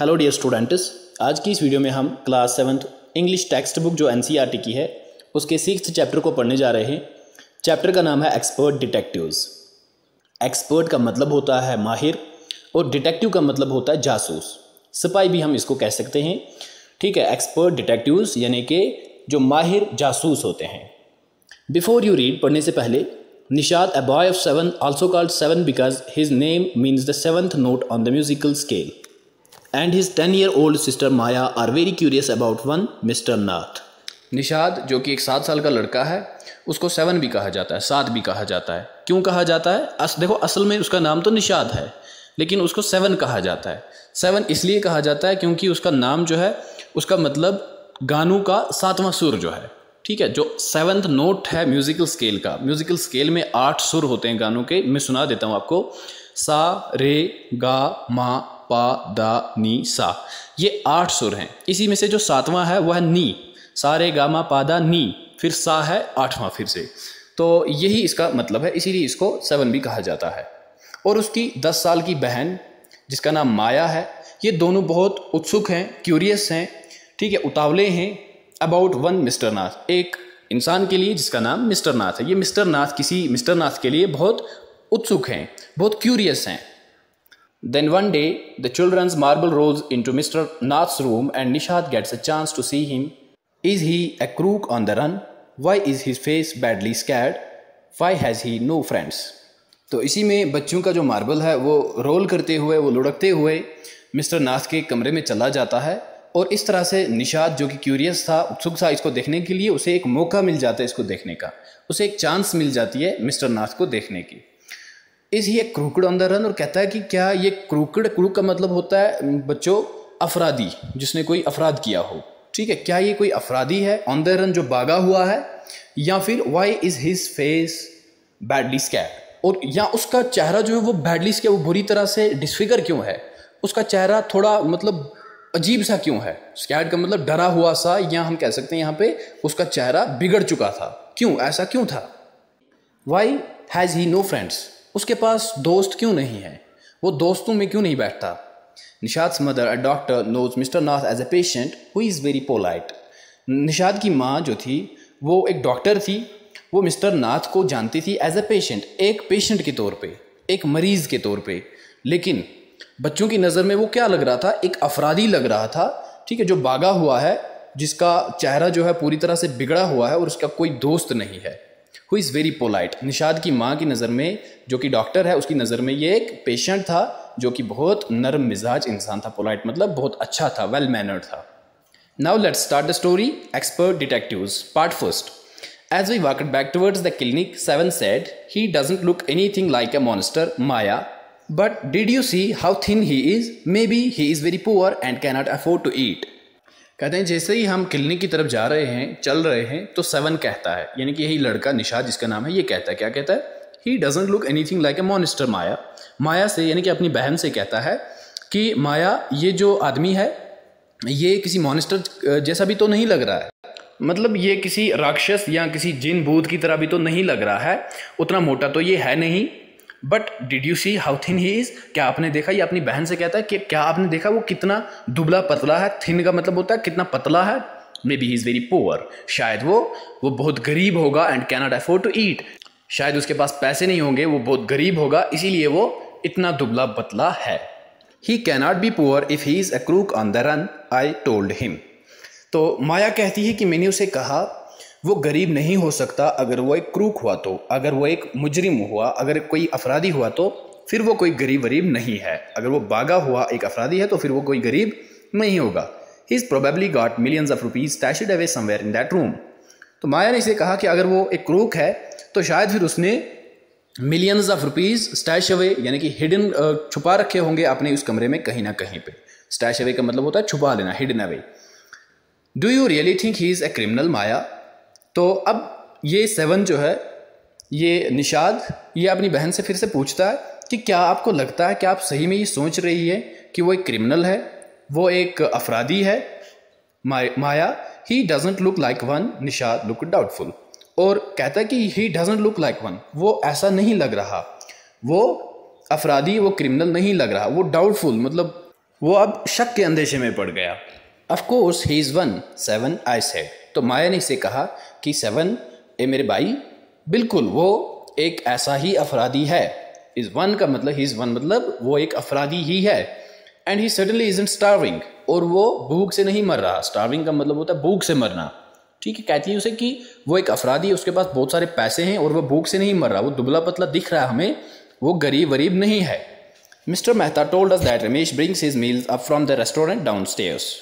Hello dear students आज की इस वीडियो में हम class seventh English text book जो एन की है, उसके सिक्स चैप्टर को पढ़ने जा रहे हैं। चैप्टर का नाम है एक्सपर्ट डिटेक्टिव्स एक्सपर्ट का मतलब होता है माहिर और डिटेक्टिव का मतलब होता है जासूस। सिपाही भी हम इसको कह सकते हैं। ठीक है एक्सपर्ट डिटेक्टिव्स यानी कि जो माहिर जासूस होते हैं। बिफोर यू रीड पढ़ने से पहले Nishad a boy of seven also called seven because his name means the seventh note on the musical scale and his ten year old sister Maya are very curious about one mister Nath Nishad, जो कि एक सात साल का लड़का है, उसको seven भी कहा जाता है, सात भी कहा जाता है। क्यों कहा जाता है? अस, देखो, असल में उसका नाम तो निषाद है, लेकिन उसको सेवन कहा जाता है। सेवन इसलिए कहा जाता है क्योंकि उसका नाम जो है, उसका मतलब गानों का सातवां सुर जो है, ठीक है? जो सेवन्थ नोट है म्यूजिकल स्केल का। म्यूजिकल स्केल में आठ सुर होते हैं गानों के। मैं सुना देता हूँ आपको। सा, रे, गा, मा पा, दा, नी, सा। ये आठ सुर हैं। इसी में से जो सातवां है, वह है नी। सा, रे, गा, मा, पा, दा, नी। फिर सा है आठवां फिर से। तो यही इसका मतलब है, इसीलिए इसको सेवन भी कहा जाता है। और उसकी दस साल की बहन, जिसका नाम माया है, ये दोनों बहुत उत्सुक हैं क्यूरियस हैं, ठीक है, उतावले हैं अबाउट वन मिस्टर नाथ। एक इंसान के लिए जिसका नाम मिस्टर नाथ है। ये मिस्टर नाथ किसी मिस्टर नाथ के लिए बहुत उत्सुक हैं, बहुत क्यूरियस हैं। Then one day, the children's marble rolls into Mr. Nath's room and Nishad gets a chance to see him. Is he a crook on the run? Why is his face badly scared? Why has he no friends? तो इसी में बच्चों का जो marble है वो role करते हुए वो लुढ़कते हुए मिस्टर नाथ के कमरे में चला जाता है और इस तरह से निषाद जो कि क्यूरियस था उत्सुक था इसको देखने के लिए उसे एक मौका मिल जाता है इसको देखने का उसे एक चांस मिल जाती है मिस्टर नाथ को देखने की is he crooked on the run और कहता है कि क्या ये क्रूकड, क्रूक का मतलब होता है बच्चों अफरादी जिसने कोई अफराद किया हो। ठीक है, क्या ये कोई अफरादी है? ऑन द रन जो भागा हुआ है, या फिर why is his face badly scarred और या उसका चेहरा जो है वो बैडली स्कैड वो बुरी तरह से डिसफिगर क्यों है? उसका चेहरा थोड़ा मतलब अजीब सा क्यों है? स्कैड का मतलब डरा हुआ सा, या हम कह सकते हैं यहाँ पे उसका चेहरा बिगड़ चुका था। क्यों? ऐसा क्यों था? Why has he no friends उसके पास दोस्त क्यों नहीं है? वो दोस्तों में क्यों नहीं बैठता? Nishad mother a doctor knows mister Nath as a patient who is very polite Nishad की माँ जो थी, वो एक डॉक्टर थी। वो मिस्टर नाथ को जानती थी एज ए पेशेंट एक पेशेंट के तौर पे, एक मरीज़ के तौर पे। लेकिन बच्चों की नज़र में वो क्या लग रहा था? एक अफरादी लग रहा था, ठीक है, जो बागा हुआ है, जिसका चेहरा जो है पूरी तरह से बिगड़ा हुआ है और उसका कोई दोस्त नहीं है। Who is very polite Nishad की माँ की नज़र में, जो कि डॉक्टर है, उसकी नज़र में ये एक पेशेंट था, जो कि बहुत नरम मिजाज इंसान था पोलाइट मतलब बहुत अच्छा था वेल मैनर्ड था। Now let start the story expert detective part first as we walk back towards the clinic seven said he doesn't look anything like a monster Maya but did you see how thin he is maybe he is very poor and cannot afford to eat कहते हैं, जैसे ही हम clinic की तरफ़ जा रहे हैं, चल रहे हैं तो सेवन कहता है। यानी कि यही लड़का निशाद जिसका नाम है, ये कहता है। क्या कहता है? He doesn't look anything like a monster Maya. Maya से, यानी कि अपनी बहन से कहता है कि, माया, ये जो आदमी है, ये किसी मॉनिस्टर जैसा भी तो नहीं लग रहा है। मतलब ये किसी राक्षस या किसी जिन भूत की तरह भी तो नहीं लग रहा है। उतना मोटा तो ये है नहीं। But did you see how thin he is क्या आपने देखा? ये अपनी बहन से कहता है कि क्या आपने देखा वो कितना दुबला पतला है? थिन का मतलब होता है कितना पतला है? Maybe he is very poor शायद वो वो बहुत गरीब होगा and cannot afford to eat शायद उसके पास पैसे नहीं होंगे, वो बहुत गरीब होगा, इसीलिए वो इतना दुबला पतला है. He cannot be poor if he is a crook on the run I told him तो माया कहती है कि मैंने उसे कहा वो गरीब नहीं हो सकता अगर वो एक क्रूक हुआ तो अगर वो एक मुजरिम हुआ, अगर कोई अफरादी हुआ तो फिर वो कोई गरीब वरीब नहीं है। अगर वो बागा हुआ एक अफरादी है तो फिर वो कोई गरीब नहीं होगा। He is probably got millions of rupees stashed away somewhere in that room तो माया ने इसे कहा कि अगर वो एक क्रूक है तो शायद फिर उसने millions of rupees stash away यानी कि हिडन छुपा रखे होंगे अपने उस कमरे में कहीं ना कहीं पे। स्टैश अवे का मतलब होता है छुपा लेना hidden away do you really think he is a criminal Maya? तो अब ये सेवन जो है, ये निषाद, ये अपनी बहन से फिर से पूछता है कि क्या आपको लगता है कि आप सही में ये सोच रही है कि वो एक क्रिमिनल है, वो एक अफरादी है? Maya he doesn't look like one Nishad look doubtful और कहता है कि he doesn't look like one वो ऐसा नहीं लग रहा. वो अफरादी वो क्रिमिनल नहीं लग रहा, वो डाउटफुल मतलब वो अब शक के अंदेशे में पड़ गया. Of course he is one seven I said तो माया ने इसे कहा कि सेवन, ए मेरे भाई, बिल्कुल वो एक ऐसा ही अफरादी है। इज़ वन का मतलब ही इज़ वन मतलब वो एक अफरादी ही है। And he suddenly is starving और वो भूख से नहीं मर रहा। स्टार्विंग का मतलब होता है भूख से मरना। ठीक है, कहती है उसे कि वो एक अफरादी है, उसके पास बहुत सारे पैसे हैं और वो भूख से नहीं मर रहा। वो दुबला पतला दिख रहा है हमें। वो गरीब वरीब नहीं है। Mister Mehta told us that Ramesh brings his up from the restaurant downstairs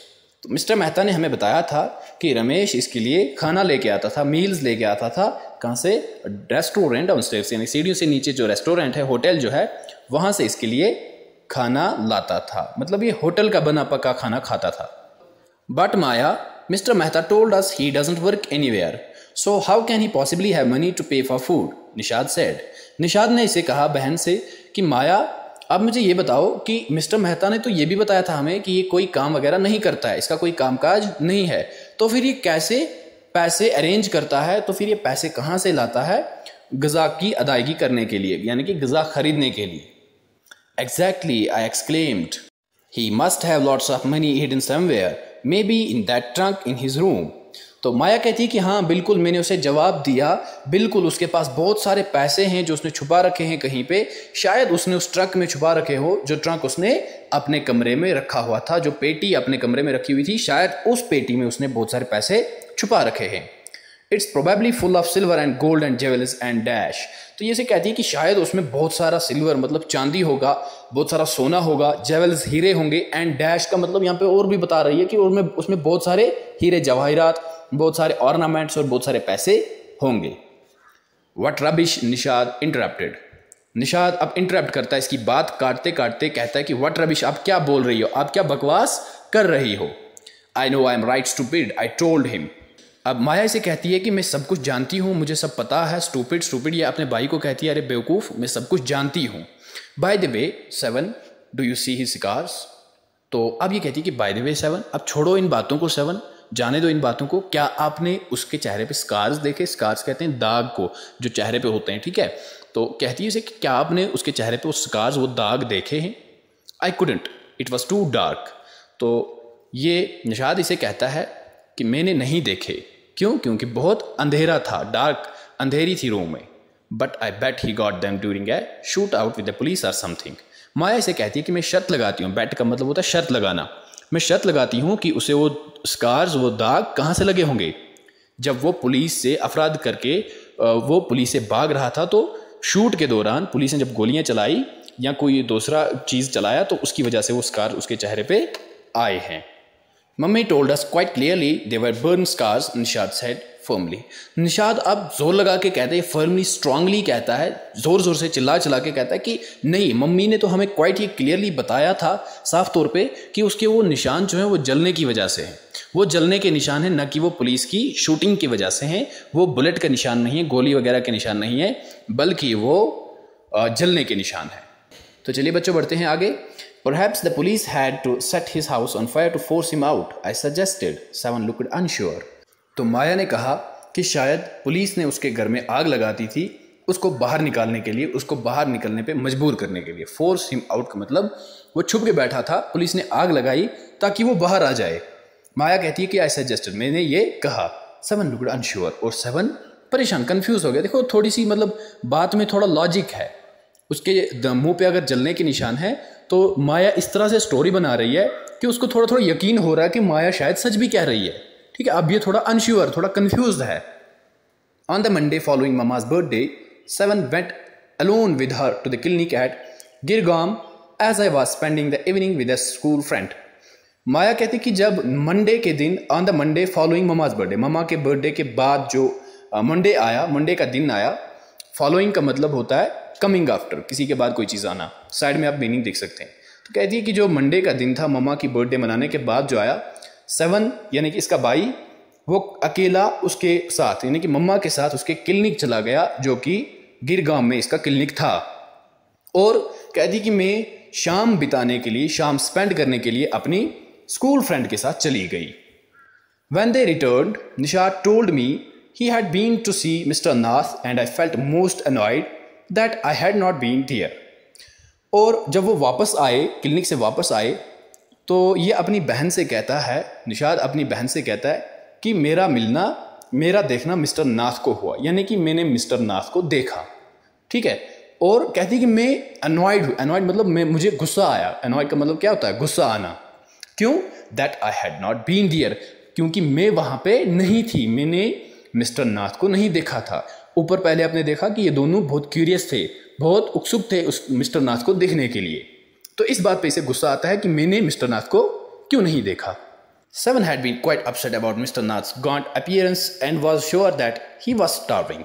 तो मिस्टर मेहता ने हमें बताया था कि रमेश इसके लिए खाना लेके आता था मील्स लेके आता था, कहाँ से? रेस्टोरेंट डाउन स्टेयर्स यानी सीढ़ियों से नीचे जो रेस्टोरेंट है होटल जो है, वहाँ से इसके लिए खाना लाता था। मतलब ये होटल का बना पका खाना खाता था। But Maya, mister Mehta told us he doesn't work anywhere so how can he possibly have money to pay for food Nishad said Nishad ने इसे कहा बहन से कि माया अब मुझे ये बताओ कि मिस्टर मेहता ने तो ये भी बताया था हमें कि ये कोई काम वगैरह नहीं करता है इसका कोई कामकाज नहीं है तो फिर ये कैसे पैसे अरेंज करता है तो फिर ये पैसे कहाँ से लाता है गज़ा की अदायगी करने के लिए यानी कि गज़ा खरीदने के लिए Exactly, I exclaimed. He must have lots of money hidden somewhere, maybe in that trunk in his room. तो माया कहती है कि हाँ बिल्कुल मैंने उसे जवाब दिया। बिल्कुल उसके पास बहुत सारे पैसे हैं जो उसने छुपा रखे हैं कहीं पे। शायद उसने उस ट्रक में छुपा रखे हो, जो ट्रक उसने अपने कमरे में रखा हुआ था, जो पेटी अपने कमरे में रखी हुई थी। शायद उस पेटी में उसने बहुत सारे पैसे छुपा रखे हैं। It's probably full of silver and gold and jewels and dash तो ये से कहती है कि शायद उसमें बहुत सारा सिल्वर मतलब चांदी होगा, बहुत सारा सोना होगा जेवल्स हीरे होंगे एंड डैश का मतलब यहाँ पे और भी बता रही है कि उनमें, उसमें बहुत सारे हीरे, जवाहरात बहुत सारे ऑर्नामेंट्स और बहुत सारे पैसे होंगे। What rubbish Nishad interrupted Nishad अब इंटरप्ट करता है, इसकी बात काटते काटते कहता है कि वट रबिश आप क्या बोल रही हो? आप क्या बकवास कर रही हो? I know I am right stupid I told him अब माया इसे कहती है कि मैं सब कुछ जानती हूँ, मुझे सब पता है स्टूपिड स्टूपिड ये अपने भाई को कहती है, अरे बेवकूफ़, मैं सब कुछ जानती हूँ. By the way seven do you see he scars तो अब ये कहती है कि बाय द वे सेवन अब छोड़ो इन बातों को सेवन जाने दो इन बातों को। क्या आपने उसके चेहरे पे स्कार्स देखे? स्कार्स कहते हैं दाग को, जो चेहरे पे होते हैं, ठीक है? तो कहती है कि क्या आपने उसके चेहरे पे वो स्कार्स वो दाग देखे हैं? I couldn't it was too dark तो ये निषाद इसे कहता है कि मैंने नहीं देखे। क्यों? क्योंकि बहुत अंधेरा था डार्क अंधेरी थी रूम में। But I bet he got them during a shoot out with the police or something Maya इसे कहती है कि मैं शर्त लगाती हूँ। बैट का मतलब होता है शर्त लगाना। मैं शर्त लगाती हूँ कि उसे वो स्कार्स वो दाग कहाँ से लगे होंगे? जब वो पुलिस से अफराद करके वो पुलिस से भाग रहा था तो शूट के दौरान पुलिस ने जब गोलियाँ चलाई या कोई दूसरा चीज़ चलाया तो उसकी वजह से वो स्कार उसके चेहरे पे आए हैं। Mummy told us quite clearly they're burn scars in short said firmly Nishad अब ज़ोर लगा के कहते हैं फर्मली स्ट्रांगली कहता है ज़ोर ज़ोर से चिल्ला चिल्ला के कहता है कि नहीं मम्मी ने तो हमें क्वाइट ये क्लियरली बताया था साफ़ तौर पे कि उसके वो निशान जो है वो जलने की वजह से हैं वो जलने के निशान हैं न कि वो पुलिस की शूटिंग की वजह से हैं वो बुलेट का निशान नहीं है गोली वगैरह के निशान नहीं है बल्कि वो जलने के निशान हैं तो चलिए बच्चों बढ़ते हैं आगे Perhaps the police had to set his house on fire to force him out, I suggested. Seven looked unsure. तो माया ने कहा कि शायद पुलिस ने उसके घर में आग लगा दी थी उसको बाहर निकालने के लिए, उसको बाहर निकलने पे मजबूर करने के लिए। फोर्स हिम आउट का मतलब वो छुप के बैठा था, पुलिस ने आग लगाई ताकि वो बाहर आ जाए। माया कहती है कि आई सजेस्टेड मैंने ये कहा। सेवन लुकड अनश्योर और सेवन परेशान कंफ्यूज हो गया देखो थोड़ी सी मतलब बात में थोड़ा लॉजिक है। उसके मुँह पे अगर जलने के निशान है तो माया इस तरह से स्टोरी बना रही है कि उसको थोड़ा थोड़ा यकीन हो रहा है कि माया शायद सच भी कह रही है। ठीक है, अब ये थोड़ा अनश्योर थोड़ा कन्फ्यूज़ है। On the Monday following mama's birthday seven went alone with her to the clinic at Girgaum as I was spending the evening with a school friend Maya कहती कि जब मंडे के दिन on the Monday following mama's birthday mama के birthday के बाद जो Monday आया मंडे का दिन आया फॉलोइंग का मतलब होता है कमिंग आफ्टर किसी के बाद कोई चीज़ आना। साइड में आप मीनिंग देख सकते हैं। तो कहती है कि जो मंडे का दिन था ममा की बर्थडे मनाने के बाद जो आया सेवन यानी कि इसका भाई, वो अकेला उसके साथ, यानी कि मम्मा के साथ उसके क्लिनिक चला गया, जो कि गिरगांव में इसका क्लिनिक था। और कहती कि मैं शाम बिताने के लिए, शाम स्पेंड करने के लिए अपनी स्कूल फ्रेंड के साथ चली गई। When they return Nisha told me he had been to see mister Nath and I felt most annoyed that I had not been there और जब वो वापस आए, क्लिनिक से वापस आए तो ये अपनी बहन से कहता है, निषाद अपनी बहन से कहता है कि मेरा मिलना, मेरा देखना मिस्टर नाथ को हुआ, यानी कि मैंने मिस्टर नाथ को देखा। ठीक है? और कहती कि मैं अनॉइड हूँ। अनॉइड मतलब मैं, मुझे गुस्सा आया। अनॉइड का मतलब क्या होता है? गुस्सा आना। क्यों? That I had not been there क्योंकि मैं वहाँ पे नहीं थी। मैंने मिस्टर नाथ को नहीं देखा था। ऊपर पहले आपने देखा कि ये दोनों बहुत क्यूरियस थे, बहुत उत्सुक थे उस मिस्टर नाथ को देखने के लिए। तो इस बात पे इसे गुस्सा आता है कि मैंने मिस्टर नाथ को क्यों नहीं देखा Seven had been quite upset about Mr. Nath's gaunt appearance and was sure that he was starving.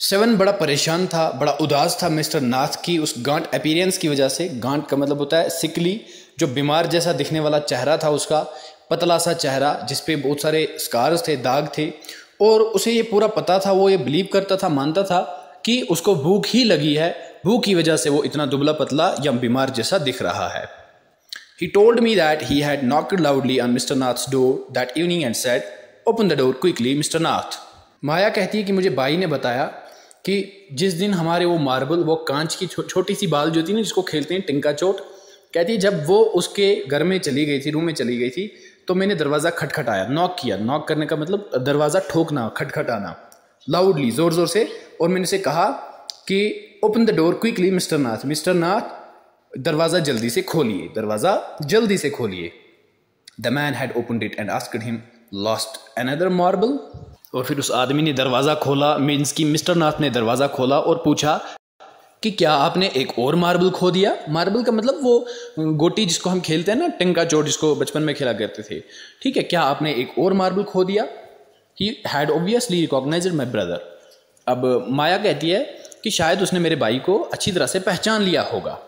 Seven बड़ा परेशान था, बड़ा उदास था मिस्टर नाथ की उस गांट अपीरियंस की वजह से गांट का मतलब होता है सिकली जो बीमार जैसा दिखने वाला चेहरा था उसका, पतला सा चेहरा जिस पे बहुत सारे स्कार्स थे, दाग थे और उसे ये पूरा पता था, वो ये बिलीव करता था, मानता था कि उसको भूख ही लगी है भूख की वजह से वो इतना दुबला पतला या बीमार जैसा दिख रहा है He told me that he had knocked loudly on Mr. Nath's door that evening and said, Open the door quickly, Mr. Nath. माया कहती है कि मुझे बाई ने बताया कि जिस दिन हमारे वो मार्बल वो कांच की छो, छोटी सी बाल जो थी ना जिसको खेलते हैं टिंका चोट कहती है जब वो उसके घर में चली गई थी रूम में चली गई थी तो मैंने दरवाज़ा खटखटाया नॉक किया नॉक करने का मतलब दरवाज़ा ठोकना खटखटाना लाउडली ज़ोर ज़ोर से और मैंने उसे कहा कि open the door quickly mister Nath mister Nath दरवाज़ा जल्दी से खोलिए दरवाज़ा जल्दी से खोलिए the man had open it and asked him lost another marble और फिर उस आदमी ने दरवाज़ा खोला मीन्स की मिस्टर नाथ ने दरवाज़ा खोला और पूछा कि क्या आपने एक और मार्बल खो दिया? मार्बल का मतलब वो गोटी जिसको हम खेलते हैं ना, टिंका चोट जिसको बचपन में खेला करते थे। ठीक है, क्या आपने एक और मार्बल खो दिया? He had obviously recognise my brother अब माया कहती है कि शायद उसने मेरे भाई को अच्छी तरह से पहचान लिया होगा।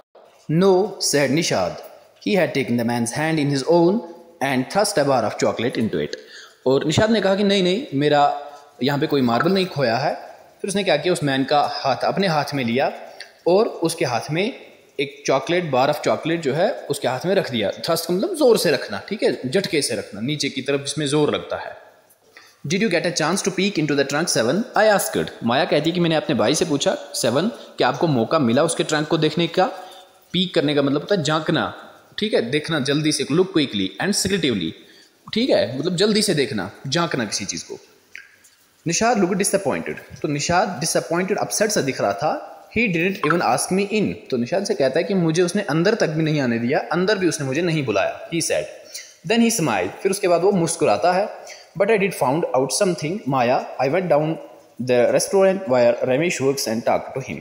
No, said Nishad. He had taken the man's hand in his own and thrust a bar of chocolate into it. और निशाद ने कहा कि नहीं नहीं मेरा यहाँ पे कोई मार्बल नहीं खोया है। फिर उसने क्या किया? उस मैन का हाथ अपने हाथ में लिया और उसके हाथ में एक चॉकलेट बार ऑफ़ चॉकलेट जो है उसके हाथ में रख दिया। थ्रस्ट का मतलब ज़ोर से रखना ठीक है? झटके से रखना नीचे की तरफ़ जिसमें ज़ोर लगता है। Did you get a chance to peek into the trunk seven I asked Maya कहती है कि मैंने अपने भाई से पूछा सेवन कि आपको मौका मिला उसके ट्रंक को देखने का? पीक करने का मतलब होता है झांकना। ठीक है देखना जल्दी से लुक क्विकली एंड सिक्रेटिवली ठीक है मतलब जल्दी से देखना झांकना किसी चीज़ को। निशाद लुक डिसअपॉइंटेड तो निशाद डिसअपॉइंटेड अपसेट सा दिख रहा था। He didn't even ask me in तो निशाद से कहता है कि मुझे उसने अंदर तक भी नहीं आने दिया अंदर भी उसने मुझे नहीं बुलाया he said then he smile फिर उसके बाद वो मुस्कुराता है। But I did found out something Maya I went down the restaurant where Ramesh works and talk to him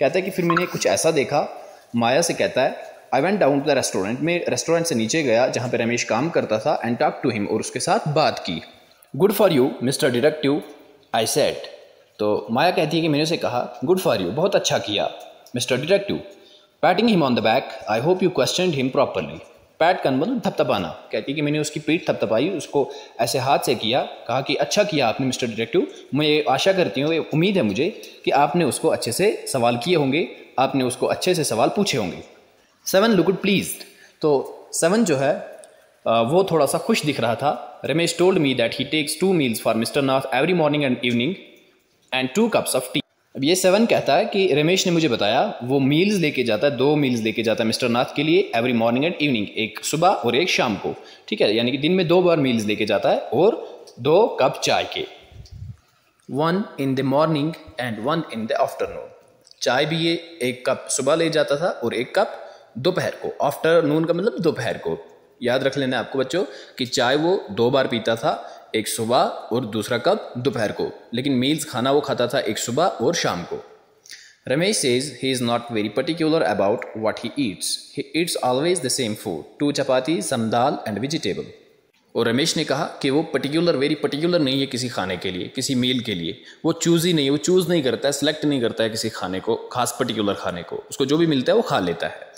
कहता है कि फिर मैंने कुछ ऐसा देखा। माया से कहता है I went down to the restaurant में रेस्टोरेंट से नीचे गया जहाँ पे रमेश काम करता था एंड टॉक टू हिम और उसके साथ बात की। Good for you mister detective I said तो माया कहती है कि मैंने उसे कहा गुड फॉर यू बहुत अच्छा किया mister detective patting him on the back I hope you question him properly pat कन मतलब थपथपाना कहती है कि मैंने उसकी पीठ थपथपाई उसको ऐसे हाथ से किया, कहा कि अच्छा किया आपने, मिस्टर डिटेक्टिव। मैं ये आशा करती हूँ, ये उम्मीद है मुझे कि आपने उसको अच्छे से सवाल किए होंगे, आपने उसको अच्छे से सवाल पूछे होंगे। सेवन लुकड प्लीज़ तो सेवन जो है वो थोड़ा सा खुश दिख रहा था। Ramesh told me that he takes two meals for mister Nath every morning and evening and two cups of tea अब ये सेवन कहता है कि रमेश ने मुझे बताया, वो मील्स लेके जाता है, दो मील्स लेके जाता है मिस्टर नाथ के लिए एवरी मॉर्निंग एंड इवनिंग एक सुबह और एक शाम को, ठीक है? यानी कि दिन में दो बार मील्स लेके जाता है और दो कप चाय के। One in the morning and one in the afternoon चाय भी ये एक कप सुबह ले जाता था और एक कप दोपहर को। आफ्टरनून का मतलब दोपहर को। याद रख लेना आपको बच्चों कि चाय वो दो बार पीता था एक सुबह और दूसरा कप दोपहर को। लेकिन मील्स खाना वो खाता था एक सुबह और शाम को। Ramesh says he is not very particular about what he eats he eats always the same food two chapati some dal and vegetable और रमेश ने कहा कि वो पर्टिकुलर वेरी पर्टिकुलर नहीं है किसी खाने के लिए, किसी मील के लिए। वो चूज़ ही नहीं, वो चूज़ नहीं करता है सेलेक्ट नहीं करता है किसी खाने को, खास पर्टिकुलर खाने को। उसको जो भी मिलता है वो खा लेता है।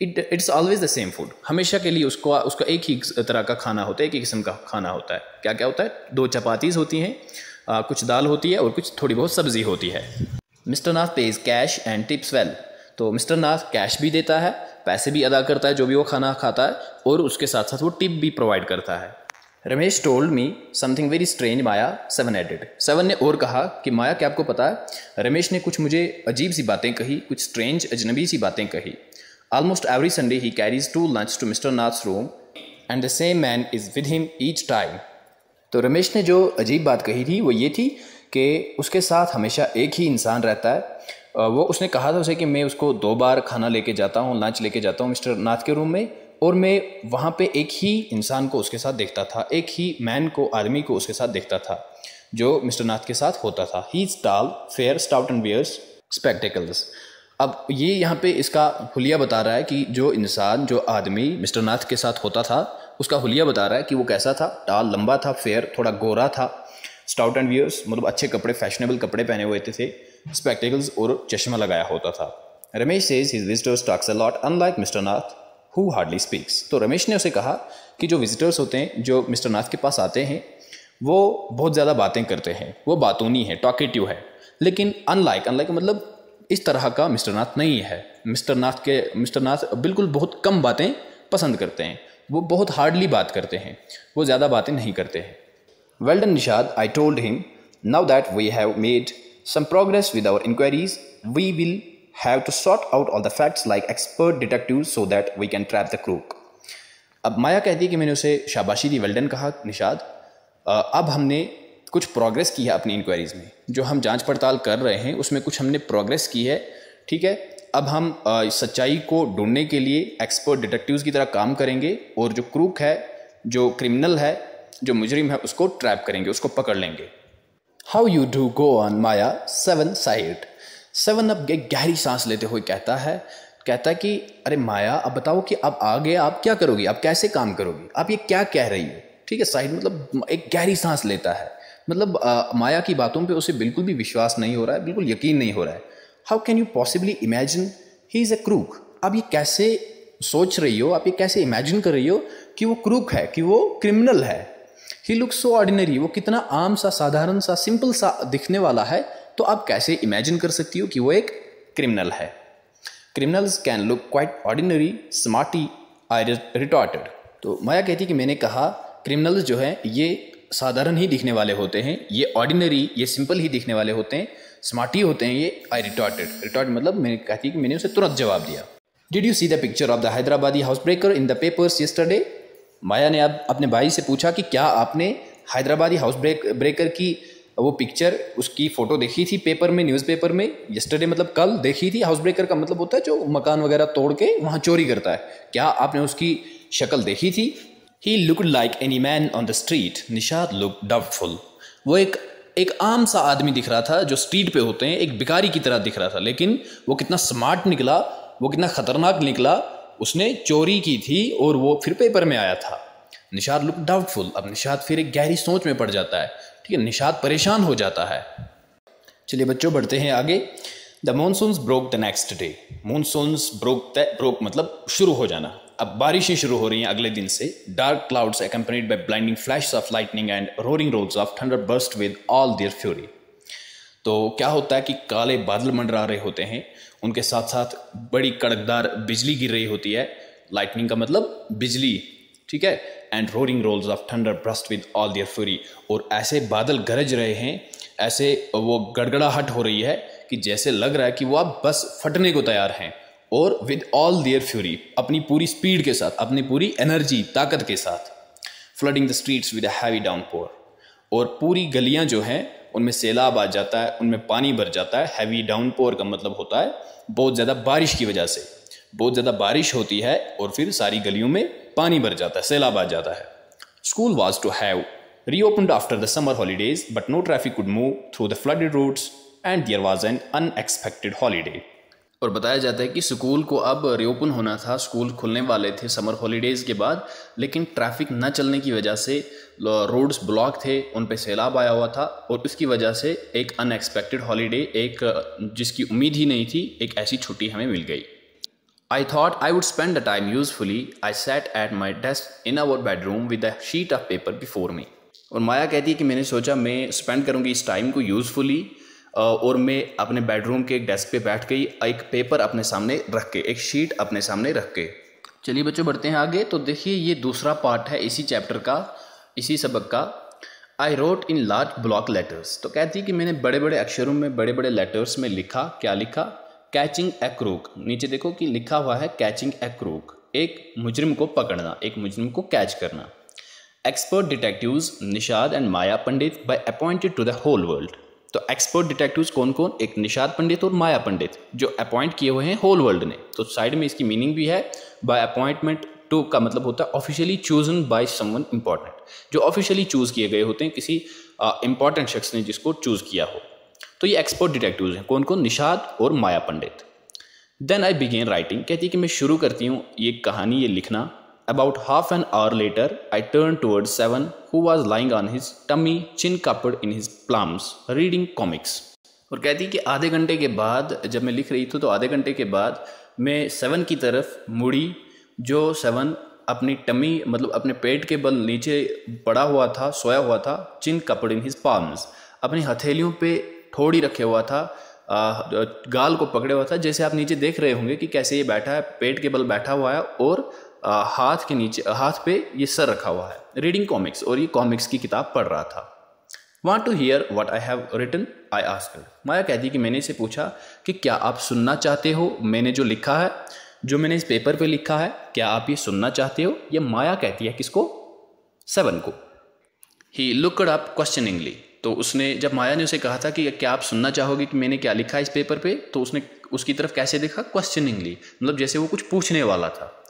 It it's always the same food हमेशा के लिए उसको, उसका एक ही तरह का खाना होता है, एक ही किस्म का खाना होता है। क्या क्या होता है? दो चपातीज़ होती हैं कुछ दाल होती है और कुछ थोड़ी बहुत सब्ज़ी होती है। Mister Nath pays cash and tips well तो मिस्टर नाथ कैश भी देता है, पैसे भी अदा करता है, जो भी वो खाना खाता है, और उसके साथ साथ वो टिप भी प्रोवाइड करता है। Ramesh told me something very strange Maya seven added seven ने और कहा कि, माया, क्या आपको पता है? रमेश ने कुछ मुझे अजीब सी बातें कही, कुछ स्ट्रेंज अजनबी सी बातें कही। Almost every Sunday he carries two lunch to mister Nath's room and the same man is with him each time तो रमेश ने जो अजीब बात कही थी, वो ये थी कि उसके साथ हमेशा एक ही इंसान रहता है। वो उसने कहा था उसे कि मैं उसको दो बार खाना लेके जाता हूँ लंच लेके जाता हूँ मिस्टर नाथ के रूम में, और मैं वहाँ पे एक ही इंसान को उसके साथ देखता था, एक ही मैन को, आदमी को उसके साथ देखता था, जो मिस्टर नाथ के साथ होता था। He's tall fair stout and wears spectacles अब ये यहाँ पे इसका हुलिया बता रहा है कि जो इंसान, जो आदमी मिस्टर नाथ के साथ होता था, उसका हुलिया बता रहा है कि वो कैसा था? टाल लंबा था, फेयर थोड़ा गोरा था। स्टाउट एंड वियर्स मतलब अच्छे कपड़े फैशनेबल कपड़े पहने हुए थे। स्पेक्टिकल्स और चश्मा लगाया होता था। Ramesh says his visitors talks a lot unlike mister Nath who hardly speaks तो रमेश ने उसे कहा कि जो विजिटर्स होते हैं, जो मिस्टर नाथ के पास आते हैं, वो बहुत ज़्यादा बातें करते हैं। वो बातूनी है टॉकेटिव है। लेकिन अनलाइक अनलाइक मतलब इस तरह का मिस्टर नाथ नहीं है। मिस्टर नाथ के मिस्टर नाथ बिल्कुल बहुत कम बातें पसंद करते हैं। वो बहुत हार्डली बात करते हैं। वो ज़्यादा बातें नहीं करते हैं। Well done Nishad I told him now that we have made some progress with our inquiries, we will have to sort out all the facts like expert detectives so that we can trap the crook. अब माया कहती है कि मैंने उसे शाबाशी दी well done कहा निषाद अब हमने कुछ प्रोग्रेस की है अपनी इंक्वायरीज़ में। जो हम जाँच पड़ताल कर रहे हैं, उसमें कुछ हमने प्रोग्रेस की है, ठीक है? अब हम सच्चाई को ढूँढने के लिए एक्सपर्ट डिटेक्टिव्स की तरह काम करेंगे और जो क्रूक है, जो क्रिमिनल है, जो मुजरिम है, उसको ट्रैप करेंगे, उसको पकड़ लेंगे। How you do go on Maya seven sighed seven अब गहरी सांस लेते हुए कहता है कहता है कि, अरे माया, अब बताओ कि अब आगे आप क्या करोगी? आप कैसे काम करोगी? आप ये क्या कह रही हो? ठीक है साइड मतलब एक गहरी सांस लेता है। मतलब आ, माया की बातों पे उसे बिल्कुल भी विश्वास नहीं हो रहा है बिल्कुल यकीन नहीं हो रहा है। How can you possibly imagine he is a crook अब ये कैसे सोच रही हो आप ये कैसे इमेजिन कर रही हो कि वो क्रूक है कि वो क्रिमिनल है? ही लुक सो ऑर्डिनरी वो कितना आम सा साधारण सा सिंपल सा दिखने वाला है तो आप कैसे इमेजिन कर सकती हो कि वो एक क्रिमिनल है? Criminals can look quite ordinary smarty I retorted तो माया कहती कि मैंने कहा क्रिमिनल्स जो है ये साधारण ही दिखने वाले होते हैं, ये ऑर्डिनरी ये सिंपल ही दिखने वाले होते हैं स्मार्ट ही होते हैं, ये आई रिटॉर्टेड रिटॉर्ट मतलब मैंने कहती कि मैंने उसे तुरंत जवाब दिया। Did you see the picture of the Hyderabadi house breaker in the papers yesterday Maya ने अब अपने भाई से पूछा कि क्या आपने हैदराबादी हाउस ब्रेक ब्रेकर की वो पिक्चर उसकी फ़ोटो देखी थी पेपर में न्यूज़पेपर में? यस्टरडे मतलब कल देखी थी? हाउस ब्रेकर का मतलब होता है जो मकान वगैरह तोड़ के वहाँ चोरी करता है। क्या आपने उसकी शक्ल देखी थी? He look like any man on the street Nishad look doubtful वो एक एक आम सा आदमी दिख रहा था जो स्ट्रीट पे होते हैं, एक भिकारी की तरह दिख रहा था। लेकिन वो कितना स्मार्ट निकला, वो कितना ख़तरनाक निकला। उसने चोरी की थी और वो फिर पेपर में आया था। निषाद लुक डाउटफुल अब निषाद फिर एक गहरी सोच में पड़ जाता है। ठीक है, निषाद परेशान हो जाता है। चलिए बच्चों, बढ़ते हैं आगे। The monsoons broke the next day monsoons broke broke मतलब शुरू हो जाना। अब बारिशें शुरू हो रही हैं अगले दिन से। Dark clouds accompanied by blinding flash of lightning and roaring rolls of thunder burst with all their fury तो क्या होता है कि काले बादल मंडरा रहे होते हैं, उनके साथ साथ बड़ी कड़कदार बिजली गिर रही होती है। लाइटनिंग का मतलब बिजली, ठीक है? And roaring rolls of thunder burst with all their fury और ऐसे बादल गरज रहे हैं, ऐसे वो गड़गड़ाहट हो रही है कि जैसे लग रहा है कि वो अब बस फटने को तैयार हैं। और विद ऑल दियर फ्यूरी अपनी पूरी स्पीड के साथ, अपनी पूरी एनर्जी ताकत के साथ flooding the streets with heavy down downpour और पूरी गलियाँ जो हैं, उनमें सैलाब आ जाता है, उनमें पानी भर जाता है हैवी डाउनपोर का मतलब होता है, बहुत ज़्यादा बारिश की वजह से। बहुत ज़्यादा बारिश होती है और फिर सारी गलियों में पानी भर जाता है, सैलाब आ जाता है। School was to have reopen after the summer holidays but no traffic could move through the flooded routes and there was an unexpected holiday और बताया जाता है कि स्कूल को अब रीओपन होना था। स्कूल खुलने वाले थे समर हॉलीडेज़ के बाद, लेकिन ट्रैफ़िक न चलने की वजह से रोड्स ब्लॉक थे उन पर सैलाब आया हुआ था और उसकी वजह से एक अनएक्सपेक्टेड हॉलीडे एक, जिसकी उम्मीद ही नहीं थी, एक ऐसी छुट्टी हमें मिल गई। I thought I would spend the time usefully I sat at my desk in our bedroom with a sheet of paper before me और माया कहती है कि मैंने सोचा मैं स्पेंड करूँगी इस टाइम को यूज़फुली और मैं अपने बेडरूम के एक डेस्क पे बैठ गई एक पेपर अपने सामने रख के, एक शीट अपने सामने रख के। चलिए बच्चों, बढ़ते हैं आगे। तो देखिए, ये दूसरा पार्ट है इसी चैप्टर का, इसी सबक का। I wrote in large block letters तो कहती है कि मैंने बड़े बड़े अक्षरों में बड़े बड़े लेटर्स में लिखा। क्या लिखा? कैचिंग ए क्रूक नीचे देखो कि लिखा हुआ है कैचिंग ए क्रूक एक मुजरिम को पकड़ना, एक मुजरिम को कैच करना। Expert detectives Nishad and Maya Pandit by appointed to the whole world तो एक्सपर्ट डिटेक्टिव्स कौन कौन एक निषाद पंडित और माया पंडित, जो अपॉइंट किए हुए हैं होल वर्ल्ड ने। तो साइड में इसकी मीनिंग भी है। बाय अपॉइंटमेंट टू का मतलब होता है officially chosen by someone important जो ऑफिशियली चूज़ किए गए होते हैं, किसी इंपॉर्टेंट शख्स ने जिसको चूज़ किया हो। तो ये एक्सपर्ट डिटेक्टिव हैं। कौन कौन निषाद और Maya Pandit. Then I began writing कहती है कि मैं शुरू करती हूँ ये कहानी, ये लिखना। About half an hour later I turn toward Seven who was lying on his tummy chin cupped in his palms reading comics और कहती कि आधे घंटे के बाद जब मैं लिख रही थी तो आधे घंटे के बाद मैं सेवन की तरफ़ मुड़ी जो सेवन अपनी टमी मतलब अपने पेट के बल नीचे पड़ा हुआ था सोया हुआ था चिन कपड़ इन हिज पाम्स अपनी हथेलियों पे ठोड़ी रखे हुआ था आ, गाल को पकड़े हुआ था जैसे आप नीचे देख रहे होंगे कि कैसे ये बैठा है पेट के बल बैठा हुआ है और आ, हाथ के नीचे हाथ पे ये सर रखा हुआ है। रीडिंग कॉमिक्स और ये कॉमिक्स की किताब पढ़ रहा था। Want to hear what I have written I ask Maya कहती कि मैंने इसे पूछा कि क्या आप सुनना चाहते हो? मैंने जो लिखा है जो मैंने इस पेपर पे लिखा है क्या आप ये सुनना चाहते हो? ये माया कहती है किसको? सेवन को। ही लुकड अप क्वेश्चनिंगली तो उसने जब माया ने उसे कहा था कि क्या आप सुनना चाहोगे कि मैंने क्या लिखा है इस पेपर पे तो उसने उसकी तरफ़ कैसे देखा? क्वेश्चनिंगली मतलब जैसे वो कुछ पूछने वाला था।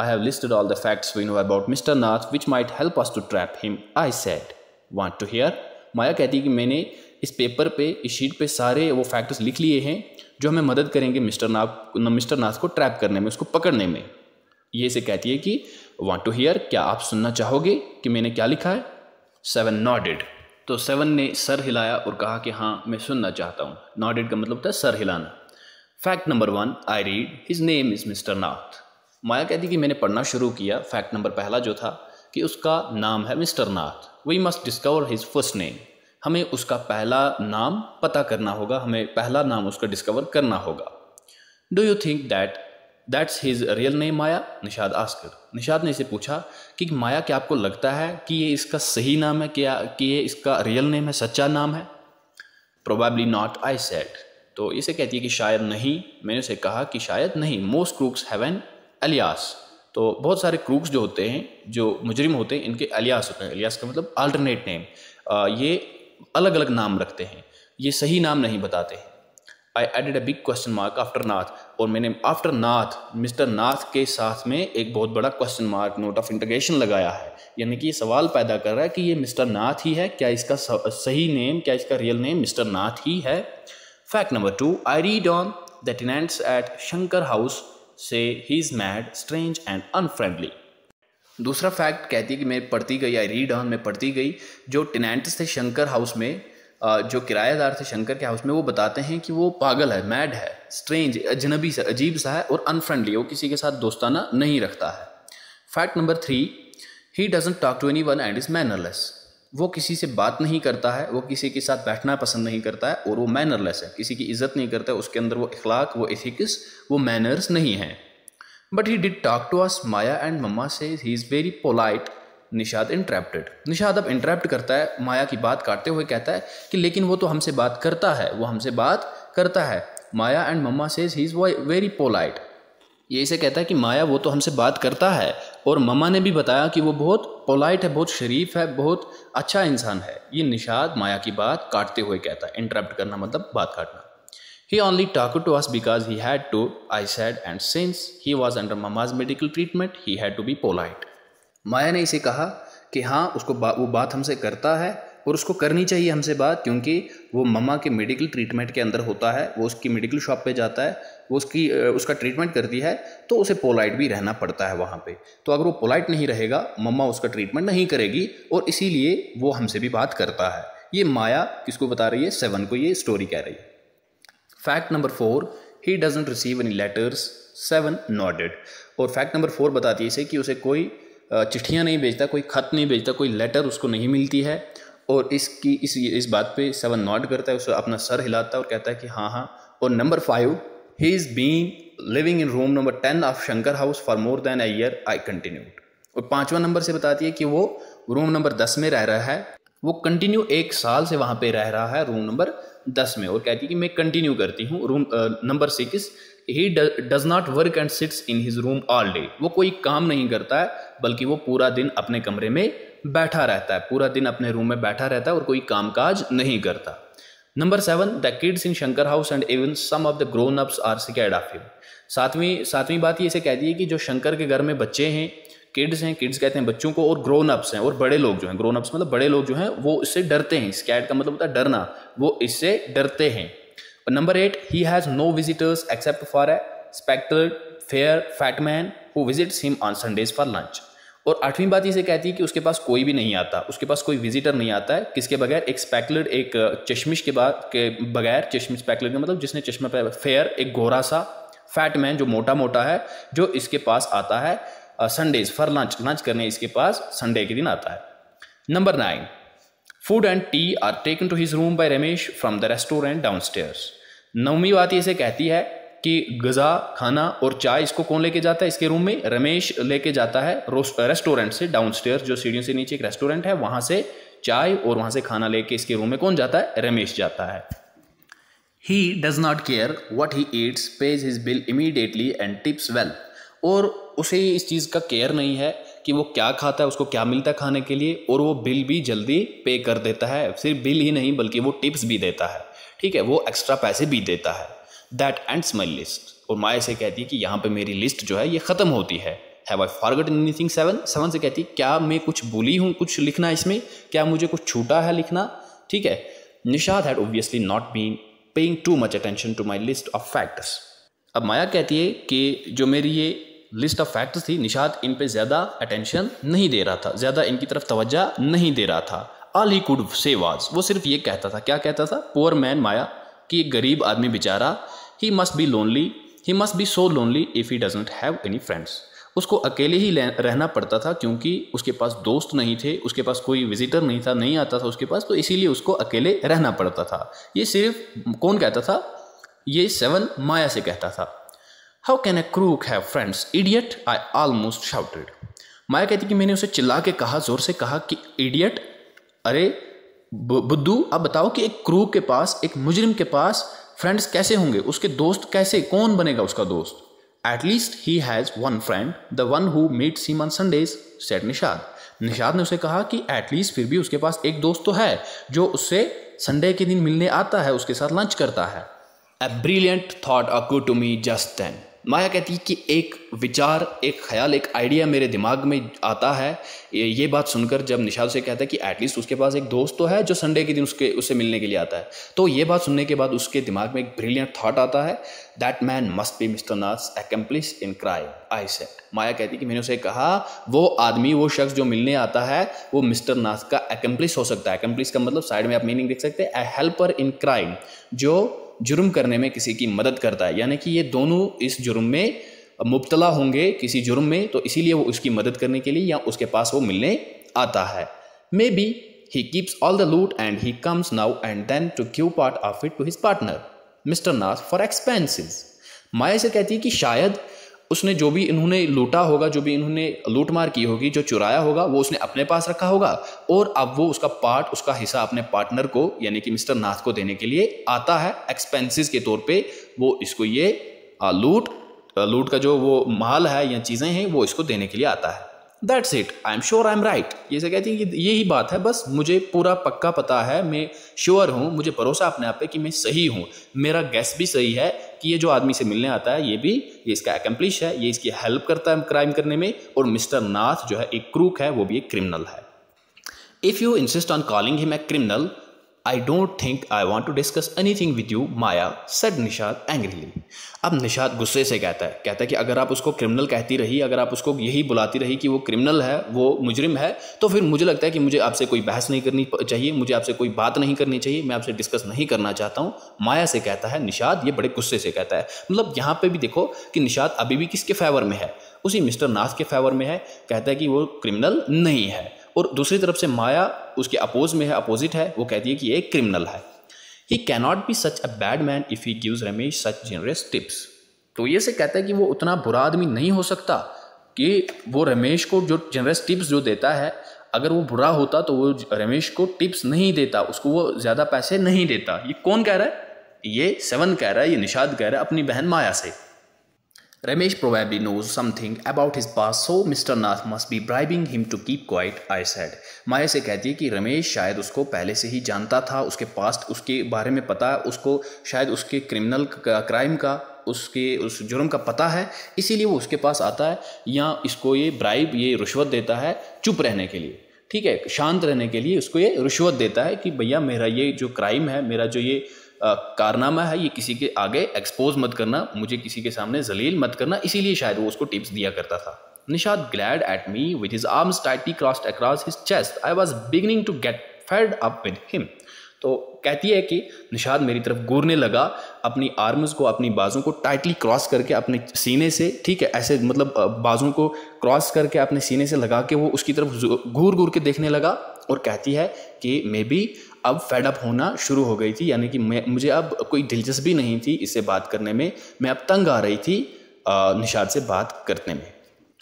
I have listed all the facts we know about mister Nath which might help us to trap him I said want to hear Maya कहती कि मैंने इस पेपर पे, इस शीट पे सारे वो फैक्ट्स लिख लिए हैं, जो हमें मदद करेंगे मिस्टर नाथ मिस्टर नाथ को ट्रैप करने में, उसको पकड़ने में। ये से कहती है कि वांट टू हियर क्या आप सुनना चाहोगे कि मैंने क्या लिखा है? सेवन नॉडेड तो सेवन ने सर हिलाया और कहा कि हाँ मैं सुनना चाहता हूँ। नॉडेड का मतलब था सर हिलाना। Fact number one I read his name is mister Nath Maya कहती कि मैंने पढ़ना शुरू किया फैक्ट नंबर पहला जो था, कि उसका नाम है mister Nath. We must discover his first name हमें उसका पहला नाम पता करना होगा, हमें पहला नाम उसका डिस्कवर करना होगा। Do you think that that's his real name Maya? Nishad asked. Nishad ने इसे पूछा कि माया, क्या आपको लगता है कि ये इसका सही नाम है, क्या, कि ये इसका रियल नेम है, सच्चा नाम है? प्रोबेबली नॉट आई सेट तो इसे कहती है कि शायद नहीं। मैंने उसे कहा कि शायद नहीं। Most crooks have an alias. तो बहुत सारे क्रूक्स जो होते हैं, जो मुजरिम होते हैं, इनके अलियास होते हैं। अलियास का मतलब अल्टरनेट नेम ये अलग अलग नाम रखते हैं। ये सही नाम नहीं बताते हैं। I added a big question mark after Nath और मैंने आफ्टर नाथ मिस्टर नाथ के साथ में एक बहुत बड़ा question mark note of interrogation लगाया है। यानी कि ये सवाल पैदा कर रहा है कि ये मिस्टर नाथ ही है, क्या इसका सही नेम क्या इसका रियल नेम मिस्टर नाथ ही है? Fact number two I read on the tenants at Shankar house से he is mad strange and unfriendly दूसरा फैक्ट कहती है कि मैं पढ़ती गई आई रीड ऑन में पढ़ती गई, जो टेनेंट्स थे शंकर हाउस में जो किराएदार थे शंकर के हाउस में, वो बताते हैं कि वो पागल है मैड है स्ट्रेंज अजनबी सा, अजीब सा है और अनफ्रेंडली वो किसी के साथ दोस्ताना नहीं रखता है। Fact number three he doesn't talk to anyone and is mannerless वो किसी से बात नहीं करता है, वो किसी के साथ बैठना पसंद नहीं करता है और वो मैनरलेस है। किसी की इज़्ज़त नहीं करता है, उसके अंदर वो इखलाक, वो इथिक्स वो मैनर्स नहीं हैं। But he did talk to us Maya and mamma से he is very polite Nishad interrupted Nishad अब इंटरेप्ट करता है माया की बात काटते हुए कहता है कि लेकिन वो तो हमसे बात करता है, वो हमसे बात करता है। Maya and mamma says he is very polite ये इसे कहता है कि माया वो तो हमसे बात करता है और मम्मा ने भी बताया कि वो बहुत पोलाइट है बहुत शरीफ है बहुत अच्छा इंसान है। ये निषाद माया की बात काटते हुए कहता है। इंटरप्ट करना मतलब बात काटना। He only talk to us because he had to I said and since he was under mama's medical treatment he had to be polite Maya ने इसे कहा कि हाँ उसको बा, वो बात हमसे करता है और उसको करनी चाहिए हमसे बात क्योंकि वो मम्मा के मेडिकल ट्रीटमेंट के अंदर होता है वो उसकी मेडिकल शॉप पे जाता है वो उसकी उसका ट्रीटमेंट करती है तो उसे पोलाइट भी रहना पड़ता है वहाँ पे। तो अगर वो पोलाइट नहीं रहेगा, मम्मा उसका ट्रीटमेंट नहीं करेगी, और इसीलिए वो हमसे भी बात करता है। ये माया किसको बता रही है? सेवन को ये स्टोरी कह रही है। Fact number four he doesn't receive any letters seven nodded और फैक्ट नंबर फोर बताती है इसे कि उसे कोई चिट्ठियाँ नहीं भेजता, कोई ख़त नहीं भेजता, कोई लेटर उसको नहीं मिलती है। और इसकी, इस इस बात पे सेवन नॉट करता है, उसे अपना सर हिलाता है और कहता है कि हाँ हाँ। और number five he is been living in room number ten of Shankar house for more than a year I continued और पाँचवा नंबर से बताती है कि वो रूम नंबर दस में रह रहा है। वो कंटिन्यू एक साल से वहाँ पे रह रहा है रूम नंबर दस में। और कहती है कि मैं कंटिन्यू करती हूँ room number six he does not work and sits in his room all day वो कोई काम नहीं करता है, बल्कि वो पूरा दिन अपने कमरे में बैठा रहता है। पूरा दिन अपने रूम में बैठा रहता है और कोई कामकाज नहीं करता। Number seven the kids in Shankar house and even some of the grown ups are scared of him सातवीं सातवीं बात ये इसे कहती है कि जो शंकर के घर में बच्चे हैं किड्स हैं किड्स कहते हैं बच्चों को और ग्रोन अप्स हैं और बड़े लोग जो हैं ग्रोन अप्स मतलब बड़े लोग जो हैं, वो इससे डरते हैं। स्कैड का मतलब होता है डरना, वो इससे डरते हैं। Number eight he has no visitors except for a spectre fair fat man who visits him on Sundays for lunch और आठवीं बात इसे कहती है कि उसके पास कोई भी नहीं आता, उसके पास कोई विजिटर नहीं आता है, किसके बगैर एक स्पेकुलर एक चश्मिश के बाद, के बगैर चश्मिश स्पेकुलर का मतलब जिसने चश्मा पे फेयर एक गोरा सा फैट मैन जो मोटा मोटा है, जो इसके पास आता है संडेज फॉर लंच लंच करने इसके पास संडे के दिन आता है। Number nine food and tea are taken to his room by Ramesh from the restaurant downstairs नौवीं बात इसे कहती है कि गज़ा, खाना और चाय इसको कौन लेके जाता है? इसके रूम में रमेश लेके जाता है रेस्टोरेंट से डाउन जो सीढ़ियों से नीचे एक रेस्टोरेंट है, वहाँ से चाय और वहाँ से खाना लेके इसके रूम में कौन जाता है? रमेश जाता है। He does not care what he eats pays his bill immediately and tips well और उसे इस चीज़ का केयर नहीं है कि वो क्या खाता है, उसको क्या मिलता है खाने के लिए, और वो बिल भी जल्दी पे कर देता है। सिर्फ़ बिल ही नहीं, बल्कि वो टिप्स भी देता है। ठीक है? वो एक्स्ट्रा पैसे भी देता है। दैट एंड्स माई लिस्ट और माया से कहती है कि यहाँ पे मेरी लिस्ट जो है, ये ख़त्म होती है। Have I forgot anything Seven Seven से कहती है, क्या मैं कुछ भूली हूँ, कुछ लिखना इसमें? क्या मुझे कुछ छूटा है लिखना? ठीक है। Nishad had obviously not been paying too much attention to my list of facts अब माया कहती है कि जो मेरी ये लिस्ट ऑफ़ फैक्ट्स थी निशाद इन पे ज़्यादा अटेंशन नहीं दे रहा था। ज़्यादा इनकी तरफ़ तवज्जा नहीं दे रहा था। All he could say was वो सिर्फ़ ये कहता था। क्या कहता था? पुअर मैन माया, कि एक गरीब आदमी बेचारा he must be lonely he must be so lonely if he doesn't have any friends उसको अकेले ही रहना पड़ता था क्योंकि उसके पास दोस्त नहीं थे, उसके पास कोई विजिटर नहीं था, नहीं आता था उसके पास तो इसीलिए उसको अकेले रहना पड़ता था। ये सिर्फ़, कौन कहता था? ये सेवन माया से कहता था। How can a crook have friends idiot I almost shouted Maya कहती कि मैंने उसे चिल्ला के कहा, ज़ोर से कहा कि इडियट अरे बुद्धू, अब बताओ कि एक क्रूक के पास, एक मुजरिम के पास फ्रेंड्स कैसे होंगे? उसके दोस्त कैसे? कौन बनेगा उसका दोस्त? At least he has one friend, the one who meets him Sundays said Nishad Nishad ने उसे कहा कि एटलीस्ट फिर भी उसके पास एक दोस्त तो है जो उससे संडे के दिन मिलने आता है उसके साथ लंच करता है। A brilliant thought अकू to me just then Maya कहती है कि एक विचार, एक ख्याल, एक आइडिया मेरे दिमाग में आता है। ये बात सुनकर जब निशाद से कहता है कि एटलीस्ट उसके पास एक दोस्त तो है जो संडे के दिन उसके उससे मिलने के लिए आता है। तो ये बात सुनने के बाद उसके दिमाग में एक ब्रिलियंट थाट आता है that man must be mister Nath accomplice in crime I said Maya कहती है कि मैंने उसे कहा, वो आदमी, वो शख्स जो मिलने आता है, वो मिस्टर नाथ का एकम्प्लिस हो सकता है। एकम्प्लिस का मतलब साइड में आप मीनिंग देख सकते हैं हेल्पर इन क्राइम जो जुर्म करने में किसी की मदद करता है। यानी कि ये दोनों इस जुर्म में मुबतला होंगे किसी जुर्म में तो इसीलिए वो उसकी मदद करने के लिए या उसके पास वो मिलने आता है। Maybe he keeps all the loot and he comes now and then to give part of it to his partner mister Nath for expenses Maya से कहती है कि शायद उसने जो भी इन्होंने लूटा होगा, जो भी इन्होंने लूटमार की होगी, जो चुराया होगा, वो उसने अपने पास रखा होगा। और अब वो उसका पार्ट उसका हिस्सा अपने पार्टनर को, यानी कि मिस्टर नाथ को देने के लिए आता है एक्सपेंसेस के तौर पे। वो इसको ये लूट लूट का जो वो माल है या चीज़ें हैं, वो इसको देने के लिए आता है। That's it I am sure I am right ये से कहती है कि यही बात है, बस मुझे पूरा पक्का पता है, मैं श्योर हूँ, मुझे भरोसा अपने आप पे कि मैं सही हूँ। मेरा गैस भी सही है कि ये जो आदमी से मिलने आता है, ये भी, ये इसका एकम्प्लिश है, ये इसकी हेल्प करता है क्राइम करने में और मिस्टर नाथ जो है, एक क्रूक है, वो भी एक क्रिमिनल है। If you insist on calling him a criminal I don't think I want to discuss anything with you Maya said Nishad angrily अब निषाद गुस्से से कहता है कहता है कि अगर आप उसको क्रिमिनल कहती रही, अगर आप उसको यही बुलाती रही कि वो क्रिमिनल है, वो मुजरिम है तो फिर मुझे लगता है कि मुझे आपसे कोई बहस नहीं करनी चाहिए, मुझे आपसे कोई बात नहीं करनी चाहिए, मैं आपसे डिस्कस नहीं करना चाहता हूँ। माया से कहता है निषाद ये बड़े गुस्से से कहता है। मतलब यहाँ पर भी देखो कि निषाद अभी भी किसके फेवर में है? उसी मिस्टर नाथ के फेवर में है। कहता है कि वो क्रिमिनल नहीं है। और दूसरी तरफ़ से माया, उसके अपोज में है, अपोजिट है, वो कहती है कि ये एक क्रिमिनल है। He cannot be such a bad man if he gives Ramesh such generous tips तो ये से कहता है कि वो उतना बुरा आदमी नहीं हो सकता कि वो रमेश को जो जनरस टिप्स जो देता है, अगर वो बुरा होता तो वो रमेश को टिप्स नहीं देता, उसको वो ज़्यादा पैसे नहीं देता। ये कौन कह रहा है? ये सेवन कह रहा है, ये निषाद कह रहा है अपनी बहन माया से। Ramesh probably knows something about his past, so Mr. Nath must be bribing him to keep quiet, I said. माया से कहती है कि रमेश शायद उसको पहले से ही जानता था उसके पास्ट उसके बारे में पता है उसको शायद उसके क्रिमिनल क्राइम का उसके उस जुर्म का पता है इसीलिए वो उसके पास आता है या इसको ये ब्राइब ये रुश्वत देता है चुप रहने के लिए ठीक है शांत रहने के लिए उसको ये रुश्वत देता है कि भैया मेरा ये जो क्राइम है मेरा जो ये कारनामा है ये किसी के आगे एक्सपोज मत करना, मुझे किसी के सामने जलील मत करना, इसीलिए शायद वो उसको टिप्स दिया करता था। Nishad glared at me with his arms tightly crossed across his chest I was beginning to get fed up with him तो कहती है कि निशाद मेरी तरफ़ घूरने लगा, अपनी आर्म्स को, अपनी बाजों को टाइटली क्रॉस करके, अपने सीने से, ठीक है, ऐसे मतलब बाजों को क्रॉस करके, अपने सीने से लगा के वो उसकी तरफ़ घूर घूर के देखने लगा और कहती है कि मे बी अब फेडअप होना शुरू हो गई थी, यानी कि मैं, मुझे अब कोई दिलचस्पी नहीं थी इससे बात करने में। मैं अब तंग आ रही थी निषाद से बात करने में।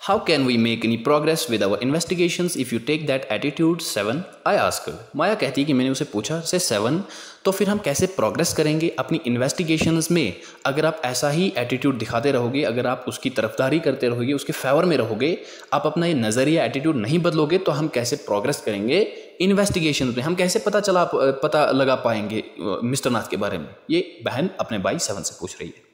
How can we make any progress with our investigation if you take that attitude Seven I ask Maya कहती है कि मैंने उसे पूछा, से सेवन तो फिर हम कैसे प्रोग्रेस करेंगे अपनी इन्वेस्टिगेशन में? अगर आप ऐसा ही एटीट्यूड दिखाते रहोगे, अगर आप उसकी तरफदारी करते रहोगे, उसके फेवर में रहोगे, आप अपना ये नज़रिया एटीट्यूड नहीं बदलोगे तो हम कैसे प्रोग्रेस करेंगे इन्वेस्टिगेशन में? हम कैसे पता चला, पता लगा पाएँगे मिस्टर नाथ के बारे में? ये बहन अपने भाई सेवन से पूछ रही है।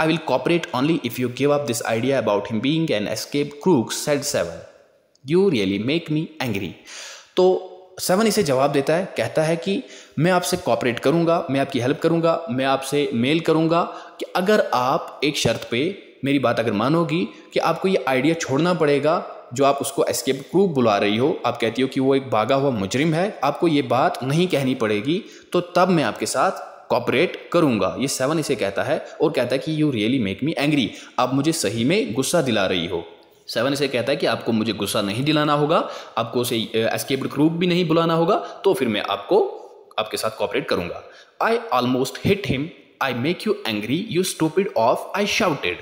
I will cooperate only if you give up this idea about him being an escape crook said Seven you really make me angry तो सेवन इसे जवाब देता है, कहता है कि मैं आपसे कॉपरेट करूँगा, मैं आपकी हेल्प करूँगा, मैं आपसे मेल करूँगा कि अगर आप एक शर्त पे मेरी बात अगर मानोगी कि आपको ये आइडिया छोड़ना पड़ेगा, जो आप उसको एस्केप प्रूफ बुला रही हो, आप कहती हो कि वो एक भागा हुआ मुजरिम है, आपको ये बात नहीं कहनी पड़ेगी तो तब मैं आपके साथ कॉपरेट करूँगा। ये सेवन इसे कहता है और कहता है कि you really make me angry आप मुझे सही में गुस्सा दिला रही हो। सेवन इसे कहता है कि आपको मुझे गुस्सा नहीं दिलाना होगा, आपको उसे एस्केप क्रूप भी नहीं बुलाना होगा तो फिर मैं आपको, आपके साथ कॉपरेट करूँगा। I almost hit him I make you angry you stupid oaf I shouted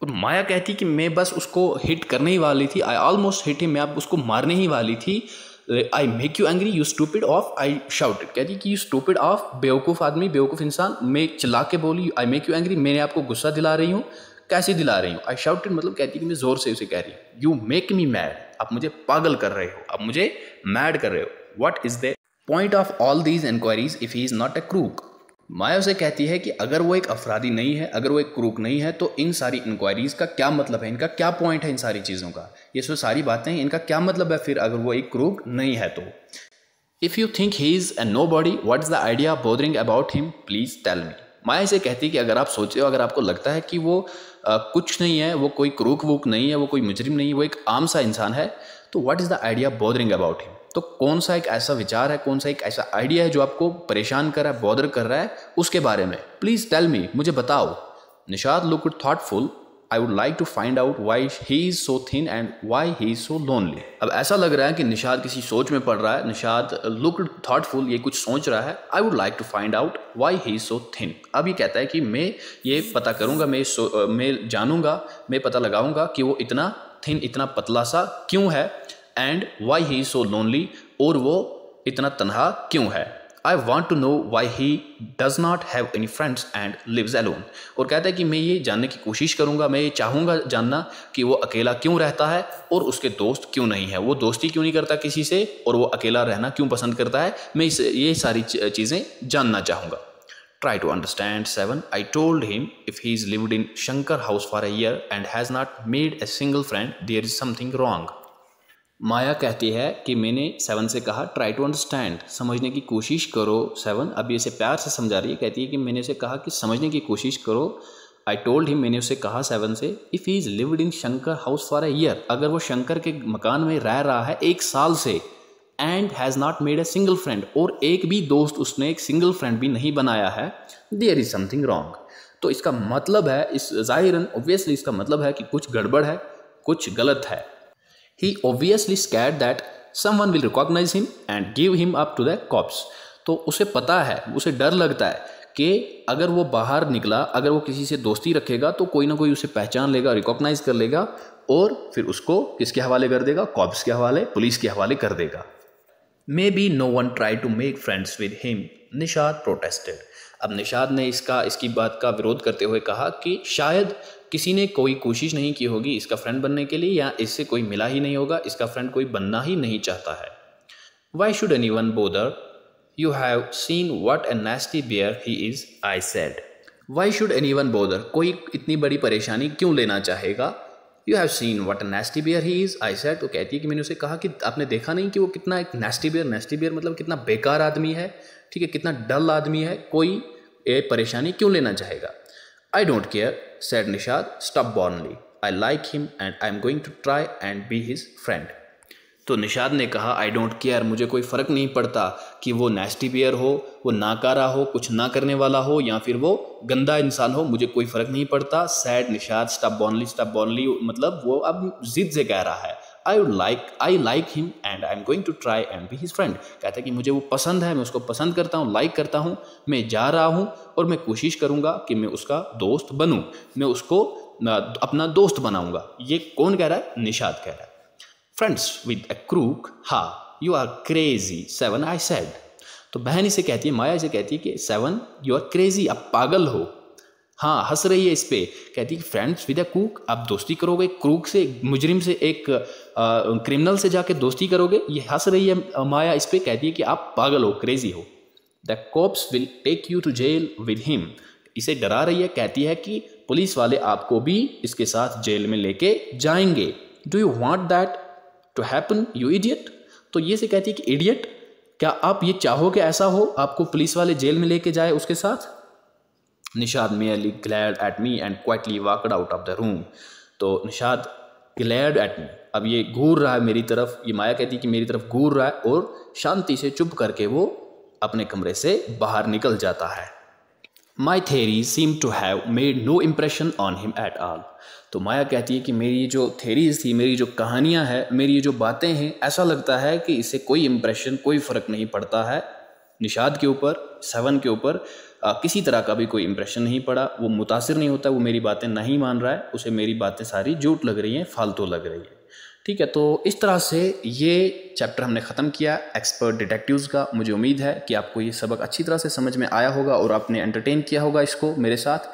और माया कहती कि मैं बस उसको हिट करने ही वाली थी। आई ऑलमोस्ट हिट हिम मैं अब उसको मारने ही वाली थी। I make you angry you stupid oaf I shouted कहती कि यू स्टूपिड ऑफ़ बेवकूफ़ आदमी, बेवकूफ़ इंसान, मैं चिल्ला के बोली आई मेक यू एंग्री मैंने आपको गुस्सा दिला रही हूँ, कैसे दिला रही हूँ? आई शाउटेड मतलब कहती कि मैं ज़ोर से उसे कह रही हूँ। यू मेक मी मैड आप मुझे पागल कर रहे हो, आप मुझे मैड कर रहे हो। What is the point of all these inquiries if he is not a crook Maya उसे कहती है कि अगर वो एक अफरादी नहीं है, अगर वो एक क्रूक नहीं है तो इन सारी इंक्वायरीज का क्या मतलब है? इनका क्या पॉइंट है इन सारी चीज़ों का? ये सब सारी बातें इनका क्या मतलब है फिर अगर वो एक क्रूक नहीं है तो? If you think he is and nobody what is the idea bothering about him please tell me Maya इसे कहती कि अगर आप सोचे हो अगर आपको लगता है कि वो आ, कुछ नहीं है वो कोई क्रूक वूक नहीं है वो कोई मुजरिम नहीं है वो एक आम सा इंसान है तो what is the idea bothering about him तो कौन सा एक ऐसा विचार है कौन सा एक ऐसा आइडिया है जो आपको परेशान कर रहा है बॉदर कर रहा है उसके बारे में? प्लीज़ टेल मी मुझे बताओ। Nishad look thoughtful I would like to find out why he is so thin and why he is so lonely अब ऐसा लग रहा है कि निषाद किसी सोच में पड़ रहा है। निशाद लुक थॉटफुल ये कुछ सोच रहा है। I would like to find out why he is so thin अब ये कहता है कि मैं ये पता करूँगा मैं सो, मैं जानूँगा मैं पता लगाऊँगा कि वो इतना थिन इतना पतला सा क्यों है and why he is so lonely और वो इतना तनहा क्यों है। I want to know why he does not have any friends and lives alone और कहता है कि मैं ये जानने की कोशिश करूँगा, मैं ये चाहूँगा जानना कि वो अकेला क्यों रहता है और उसके दोस्त क्यों नहीं है। वो दोस्ती क्यों नहीं करता किसी से और वो अकेला रहना क्यों पसंद करता है? मैं इस, ये सारी चीज़ें जानना चाहूँगा। Try to understand 7 i told him if he's lived in shankar house for a year and has not made a single friend, there is something wrong. माया कहती है कि मैंने सेवन से कहा ट्राई टू अंडरस्टैंड समझने की कोशिश करो सेवन अभी इसे प्यार से समझा रही है, कहती है कि मैंने उसे कहा कि समझने की कोशिश करो। आई टोल्ड हिम मैंने उसे कहा सेवन से if he is lived in Shankar house for a year अगर वो शंकर के मकान में रह रहा है एक साल से and has not made a single friend और एक भी दोस्त उसने एक सिंगल फ्रेंड भी नहीं बनाया है देयर इज़ समथिंग रॉन्ग तो इसका मतलब है, इस ज़ाहिर ऑब्वियसली इसका मतलब है कि कुछ गड़बड़ है, कुछ गलत है। He obviously scared that someone will recognize him and give him up to the cops. तो उसे पता है, उसे डर लगता है कि अगर वो बाहर निकला, अगर वो किसी से दोस्ती रखेगा तो कोई ना कोई उसे पहचान लेगा रिकॉग्नाइज कर लेगा और फिर उसको किसके हवाले कर देगा? कॉप्स के हवाले पुलिस के हवाले कर देगा। Maybe no one try to make friends with him Nishad protested अब निषाद ने इसका, इसकी बात का विरोध करते हुए कहा कि शायद किसी ने कोई कोशिश नहीं की होगी इसका फ्रेंड बनने के लिए, या इससे कोई मिला ही नहीं होगा, इसका फ्रेंड कोई बनना ही नहीं चाहता है। Why should anyone bother you have seen what a nasty bear he is I said why should anyone bother कोई इतनी बड़ी परेशानी क्यों लेना चाहेगा? You have seen what nasty bear he is I said तो कहती है कि मैंने उसे कहा कि आपने देखा नहीं कि वो कितना एक नेस्टी बियर नेस्टी बियर मतलब कितना बेकार आदमी है, ठीक है, कितना डल आदमी है, कोई ये परेशानी क्यों लेना चाहेगा? Care said Nishad stubbornly I like him and I am going to try and be his friend तो निषाद ने कहा आई डोंट केयर मुझे कोई फ़र्क नहीं पड़ता कि वो नेस्टी बियर हो, वो नाकारा हो, कुछ ना करने वाला हो या फिर वो गंदा इंसान हो, मुझे कोई फ़र्क नहीं पड़ता। सैड निषाद स्टॉप बॉनली मतलब वो अब जिद से कह रहा है। I would like I like him and I am going to try and be his friend कहता है कि मुझे वो पसंद है, मैं उसको पसंद करता हूँ लाइक करता हूँ, मैं जा रहा हूँ और मैं कोशिश करूँगा कि मैं उसका दोस्त बनूँ, मैं उसको अपना दोस्त बनाऊँगा। ये कौन कह रहा है? निषाद कह रहा है। Friends with a crook ha you are crazy seven I said तो बहन इसे कहती है, माया इसे कहती है कि सेवन यू आर क्रेजी आप पागल हो। हाँ हंस रही है इस पर कहती है फ्रेंड्स विद अ कुक आप दोस्ती करोगे क्रूक से, मुजरिम से एक क्रिमिनल से जाके दोस्ती करोगे? ये हंस रही है माया इस पर कहती है कि आप पागल हो क्रेजी हो। The cops will take you to jail with him इसे डरा रही है, कहती है कि पुलिस वाले आपको भी इसके साथ जेल में लेके जाएँगे। Do you want that to happen you idiot तो ये से कहती है कि इडियट क्या आप ये चाहोगे ऐसा हो, आपको पुलिस वाले जेल में लेके जाए उसके साथ? Nishad merely glared at me and quietly walked out of the room तो निषाद ग्लैड एट मी अब ये घूर रहा है मेरी तरफ़, ये माया कहती है कि मेरी तरफ़ घूर रहा है और शांति से चुप करके वो अपने कमरे से बाहर निकल जाता है। My theory seem to have made no impression on him at all तो माया कहती है कि मेरी जो थेरीज थी, मेरी जो कहानियाँ हैं, मेरी जो बातें हैं, ऐसा लगता है कि इससे कोई इम्प्रेशन कोई फ़र्क नहीं पड़ता है। निषाद के ऊपर सेवन के ऊपर किसी तरह का भी कोई इम्प्रेशन नहीं पड़ा। वो मुतासर नहीं होता, वो मेरी बातें नहीं मान रहा है, उसे मेरी बातें सारी झूठ लग रही हैं, फालतू लग रही है। ठीक है तो इस तरह से ये चैप्टर हमने ख़त्म किया एक्सपर्ट डिटेक्टिव्स का। मुझे उम्मीद है कि आपको ये सबक अच्छी तरह से समझ में आया होगा और आपने एंटरटेन किया होगा इसको मेरे साथ।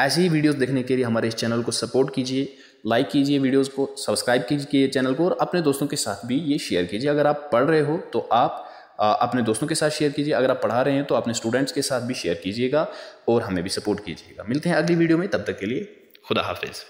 ऐसे ही वीडियोस देखने के लिए हमारे इस चैनल को सपोर्ट कीजिए लाइक कीजिए वीडियोस को सब्सक्राइब कीजिए चैनल को और अपने दोस्तों के साथ भी ये शेयर कीजिए। अगर आप पढ़ रहे हो तो आप अपने दोस्तों के साथ शेयर कीजिए। अगर आप पढ़ा रहे हैं तो अपने स्टूडेंट्स के साथ भी शेयर कीजिएगा और हमें भी सपोर्ट कीजिएगा। मिलते हैं अगली वीडियो में, तब तक के लिए खुदा हाफिज़।